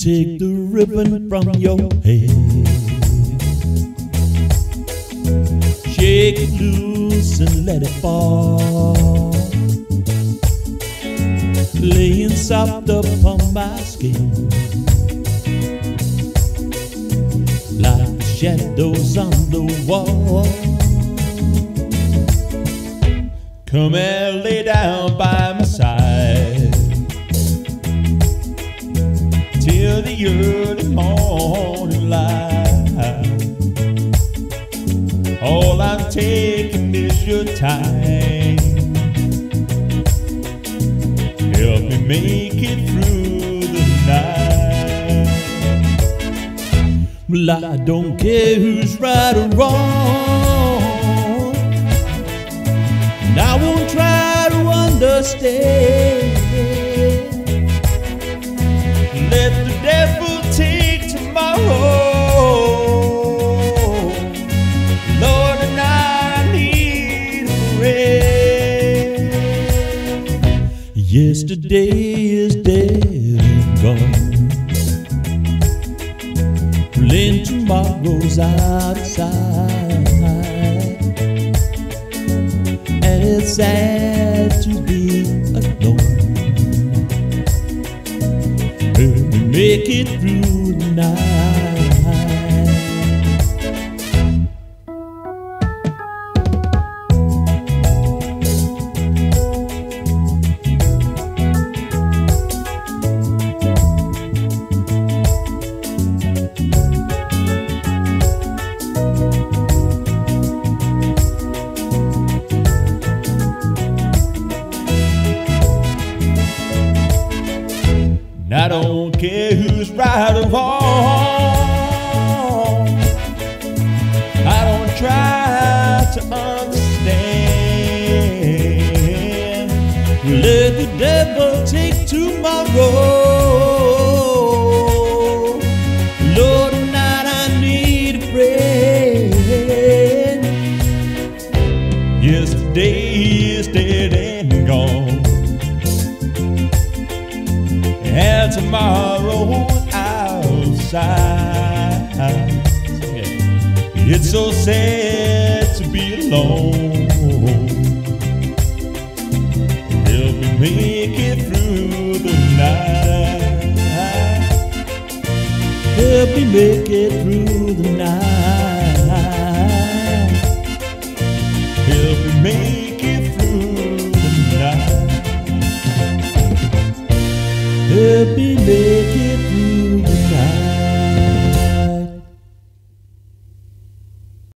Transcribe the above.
take the ribbon from your head. Shake it loose and let it fall. Laying soft upon my skin. Like shadows on the wall. Come and lay down by the early morning light. All I'm taking is your time. Help me make it through the night. Well, I don't care who's right or wrong. And I won't try to understand. Yesterday is dead and gone. Then tomorrow's outside. And it's sad to be alone. Help me make it through the night. And I don't care who's right or wrong. I don't try to understand. Let the devil take tomorrow. Lord, tonight I need a friend. Yesterday is dead and gone tomorrow outside. It's so sad to be alone. Help me make it through the night. Help me make it through the night. Help me make Help me make it through